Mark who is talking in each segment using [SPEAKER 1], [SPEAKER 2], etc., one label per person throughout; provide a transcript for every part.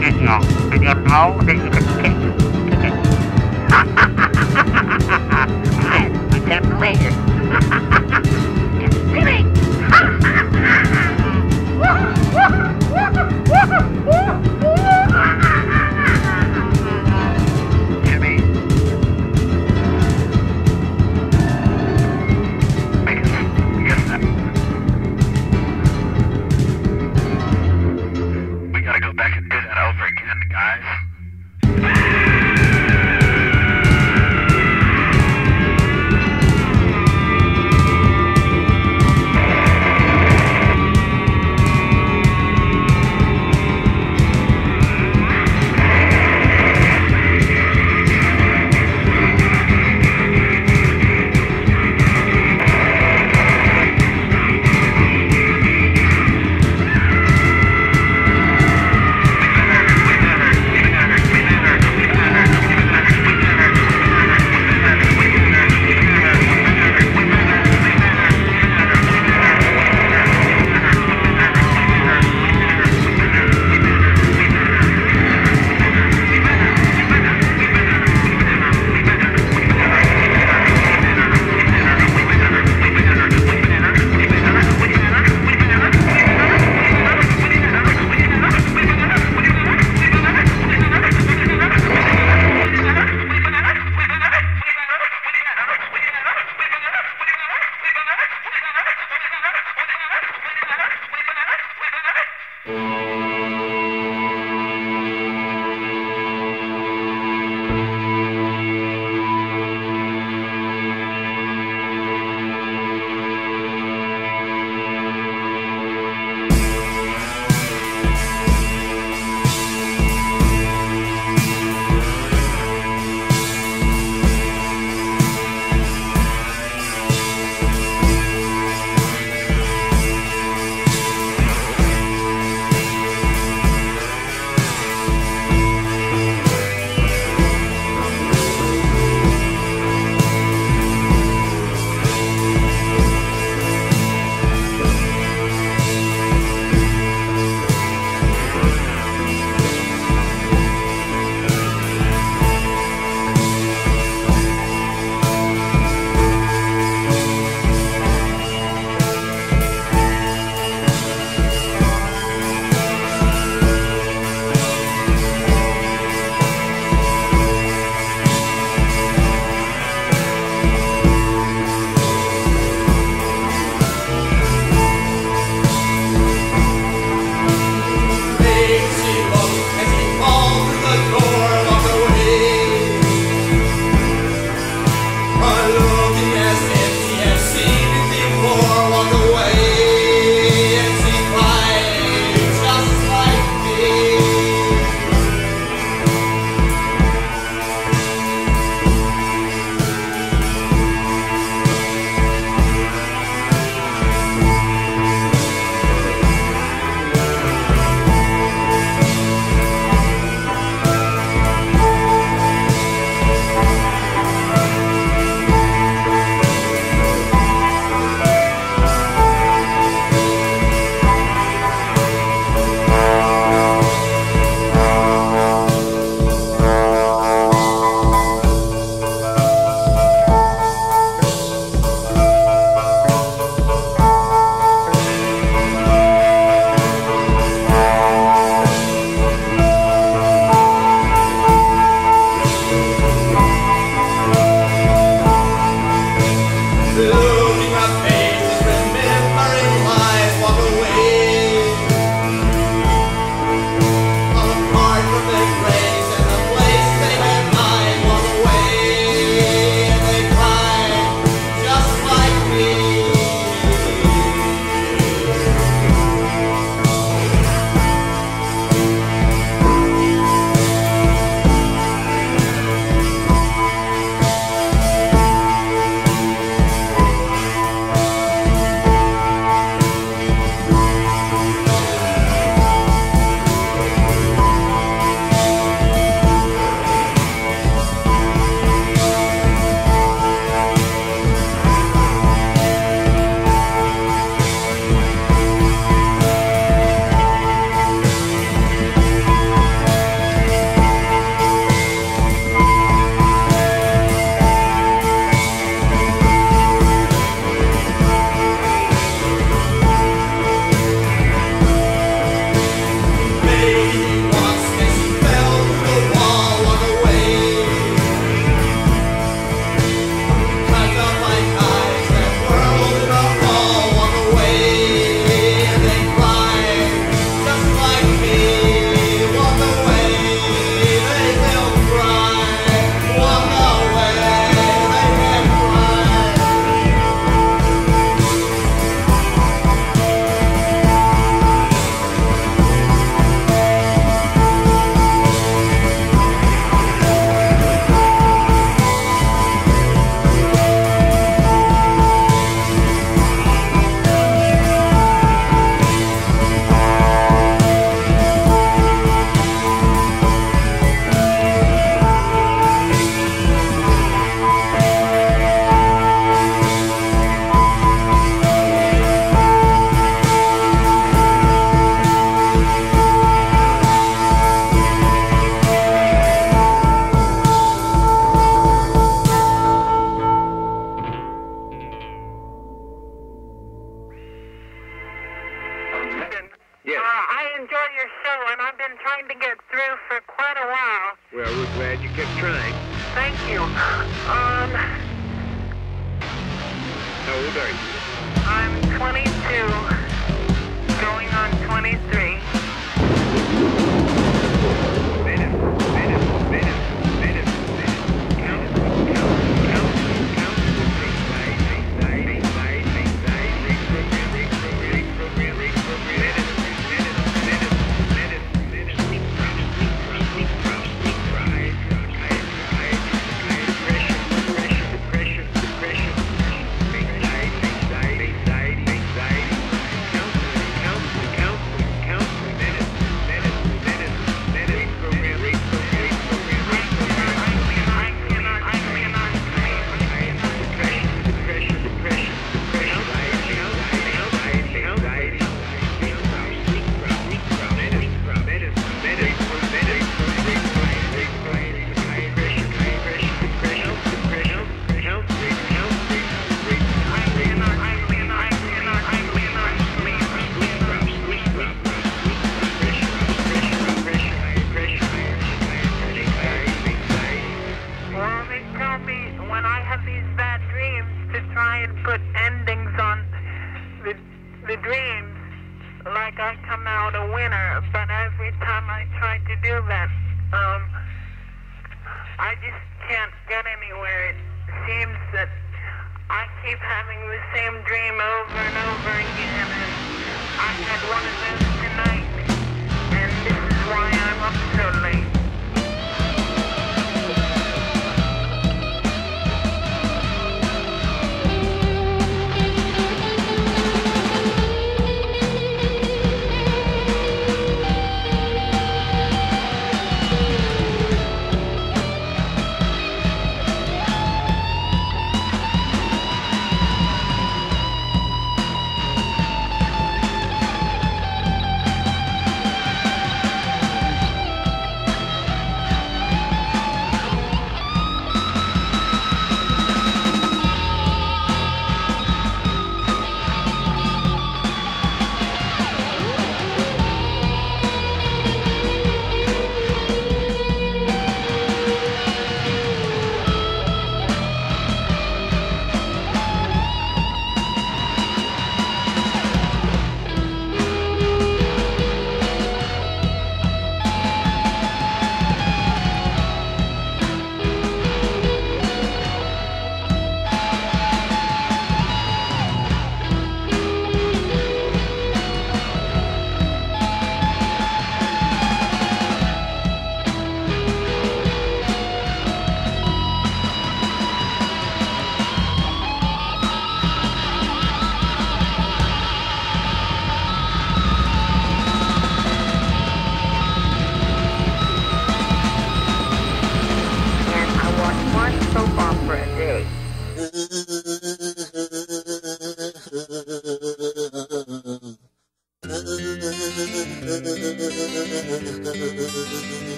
[SPEAKER 1] chết ngọt Tôi đem
[SPEAKER 2] máu đến thịt chết That's later.
[SPEAKER 1] Thank you. Um... No, we're. like I come out a winner, but every time I try to do that, um, I just can't get anywhere. It seems that I keep having the same dream over and over again, and I had one of those tonight, and this is why I'm up so late.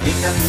[SPEAKER 1] Thank